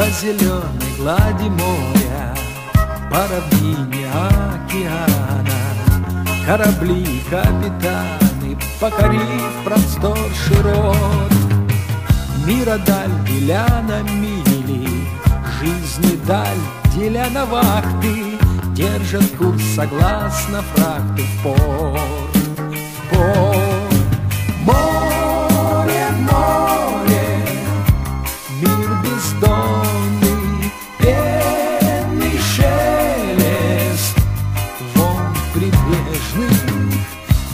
По зеленой глади моря По равнине океана. Корабли, капитаны Покорив простор широт Мира даль деля на мили Жизни даль деля на вахты Держат курс согласно фрахты в порт порт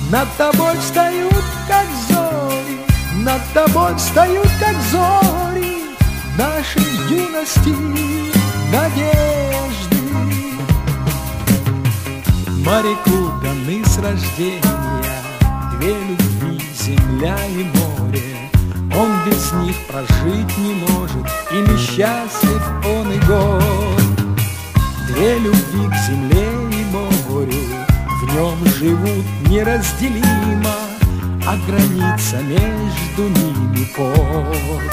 Над тобой встают, как зори. Над тобой встают, как зори Нашей юности надежды. Моряку даны с рождения Две любви, земля и море. Он без них прожить не может И несчастлив он и год Две любви к земле В нем живут неразделимо А граница между ними порт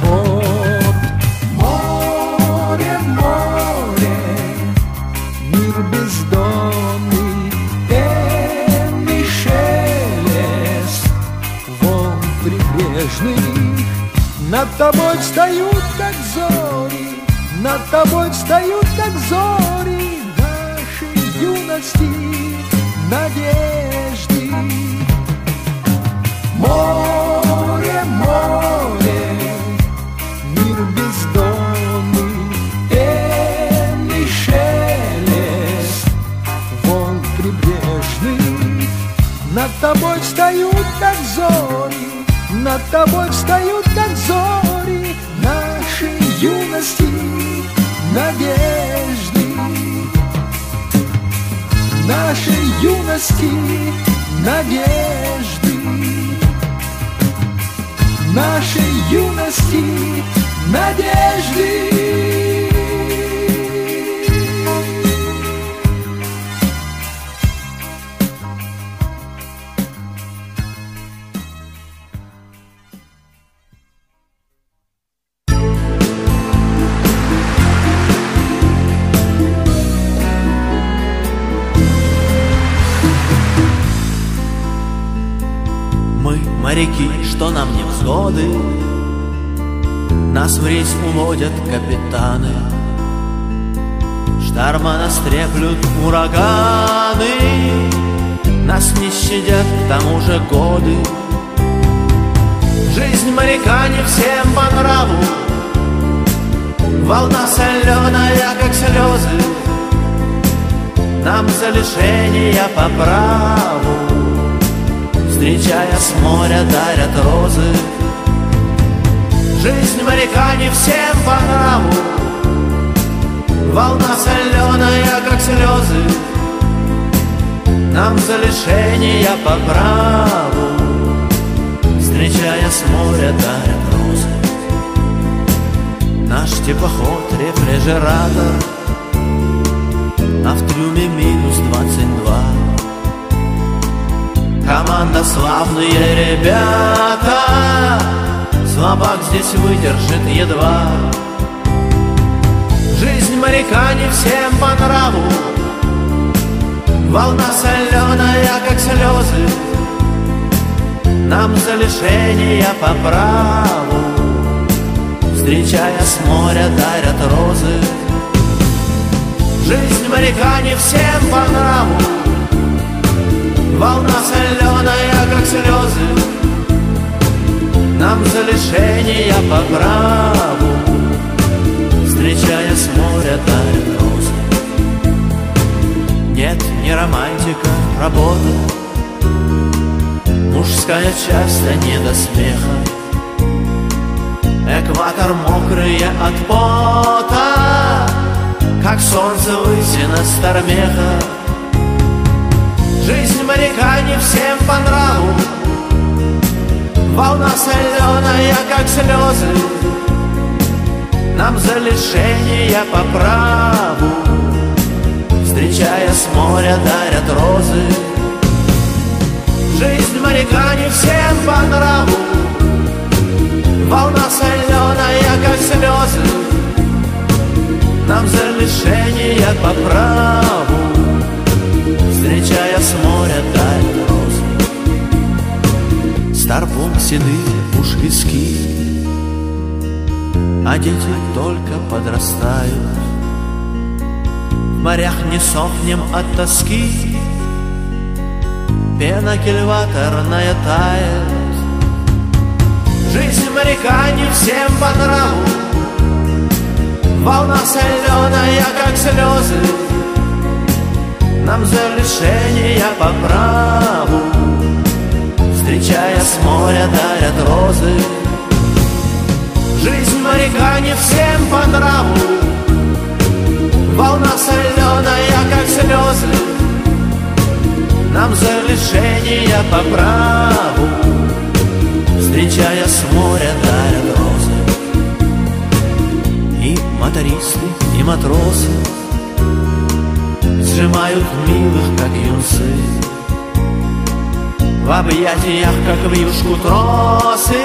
Порт Море, море Мир бездонный Пенный шелест. Волн прибрежных Над тобой встают, как зори Над тобой встают, как зори Юности надежды. Море, море Мир бездонный Пенный шелест. Волн прибрежных Над тобой встают, как зори Над тобой встают, как зори Нашей юности надежды Нашей юности надежды. Нашей юности надежды моряки, что нам не взгоды Нас в рейс уводят капитаны. Шторма нас треплют ураганы. Нас не щадят к тому же годы. Жизнь моряка не всем по нраву. Волна соленая, как слезы. Нам за лишения по праву Встречая с моря, дарят розы. Жизнь моряка не всем по нраву. Волна соленая, как слезы. Нам за лишения по праву. Встречая с моря, дарят розы. Наш теплоход рефрижератор. А в трюме минус двадцать два Команда славные ребята Слабак здесь выдержит едва. Жизнь моряка не всем по нраву. Волна соленая, как слезы. Нам за лишения по праву. Встречая с моря, дарят розы. Жизнь моряка не всем по нраву Волна соленая, как слезы. Нам за лишения по праву Встречая с моря дарят розы Нет, не романтика, работа. Мужская часть, а не до смеха. Экватор мокрые от пота Как солнце высина стармеха Жизнь моряка не всем по нраву. Волна соленая, как слезы. Нам за лишение по праву. Встречая с моря дарят розы. Жизнь моряка не всем по нраву. Волна соленая, как слезы. Нам за лишение по праву. Старпом седые уж виски. А дети только подрастают. В морях не сохнем от тоски. Пена кильваторная тает. Жизнь моряка не всем по нраву. Волна соленая, как слезы. Нам за решение по праву Встречая с моря, дарят розы. Жизнь моряка не всем по нраву. Волна соленая, как слезы. Нам за решение по праву. Встречая с моря, дарят розы. И мотористы, и матросы Сжимают милых, как юнцы В объятиях, как в юшку тросы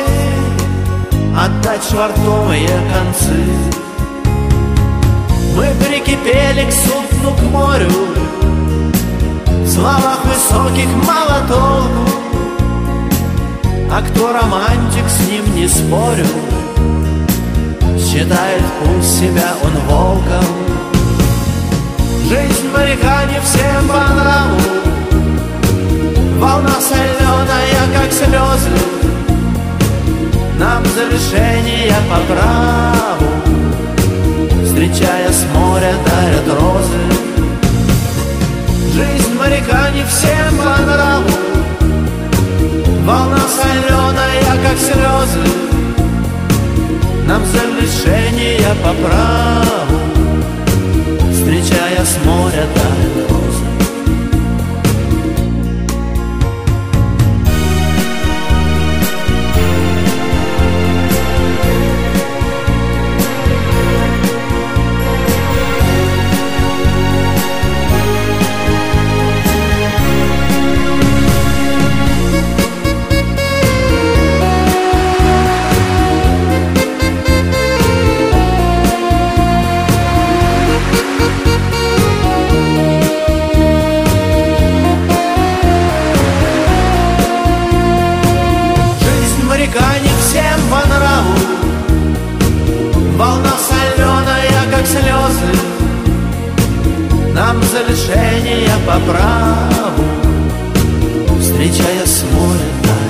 Отдать швартовые концы. Мы прикипели к судну, к морю В словах высоких мало толку А кто романтик, с ним не спорю Считает пусть себя он волком. Жизнь моряка не всем по нраву Нам завершение по праву. Встречая с моря, дарят розы. Жизнь моряка не всем по нраву. Волна соленая, как слезы. Нам завершение по праву Нам за лишение по праву Встречая с моря,